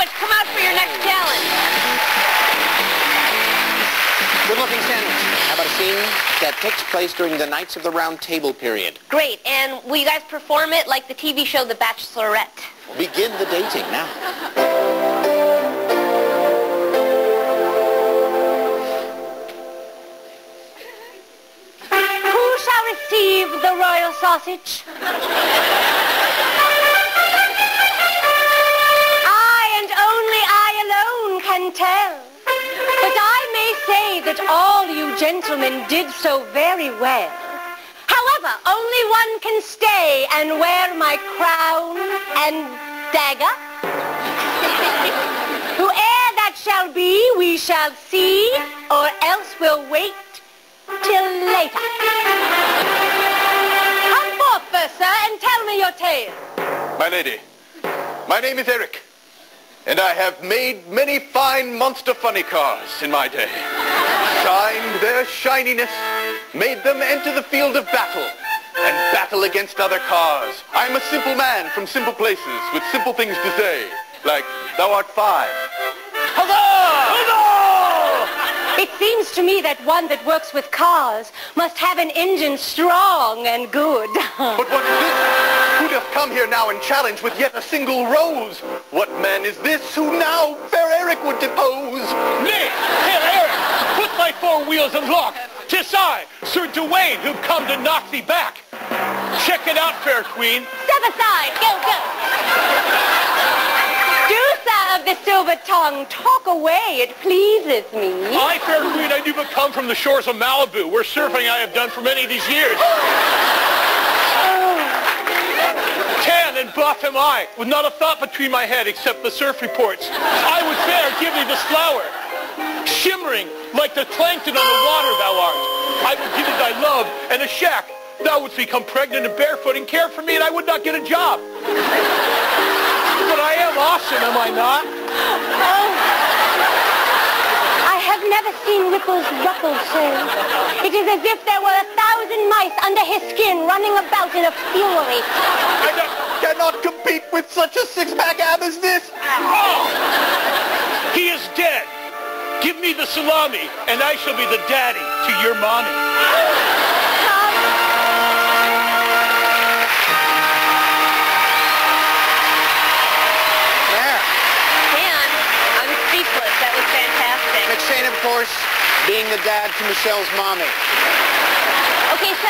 sandwich. Come out for your next challenge. Good-looking sandwich. How about a scene that takes place during the Knights of the Round Table period? Great. And will you guys perform it like the TV show The Bachelorette? Begin the dating now. Who shall receive the royal sausage? Tell. But I may say that all you gentlemen did so very well. However, only one can stay and wear my crown and dagger. Whoe'er that shall be, we shall see, or else we'll wait till later. Come forth, sir, and tell me your tale. My lady, my name is Eric, and I have made many fine monster funny cars in my day. Shined their shininess, made them enter the field of battle, and battle against other cars. I'm a simple man from simple places with simple things to say, like, thou art five. Huzzah! Huzzah! It seems to me that one that works with cars must have an engine strong and good. But what is this? Who doth come here now and challenge with yet a single rose? What man is this who now fair Eric would depose? Nay, fair Eric, put thy four wheels in lock. Tis I, Sir Gawain, who come to knock thee back. Check it out, fair queen. Step aside. Go, go. Do, sir, of the silver tongue, talk away. It pleases me. I, fair queen, I do but come from the shores of Malibu, where surfing I have done for many of these years. Buff am I, with not a thought between my head except the surf reports. I would fair give thee this flower, shimmering like the plankton on the water thou art. I would give thee thy love and a shack. Thou wouldst become pregnant and barefoot and care for me, and I would not get a job. But I am awesome, am I not? Oh. I have never seen Ripple's ruffles so. It is as if there were a thousand mice under his skin running about in a fury. I don't- cannot compete with such a six-pack ab as this. He is dead. Give me the salami, and I shall be the daddy to your mommy. There. Man, I'm speechless. That was fantastic. McShane, of course, being the dad to Michele's mommy. Okay, so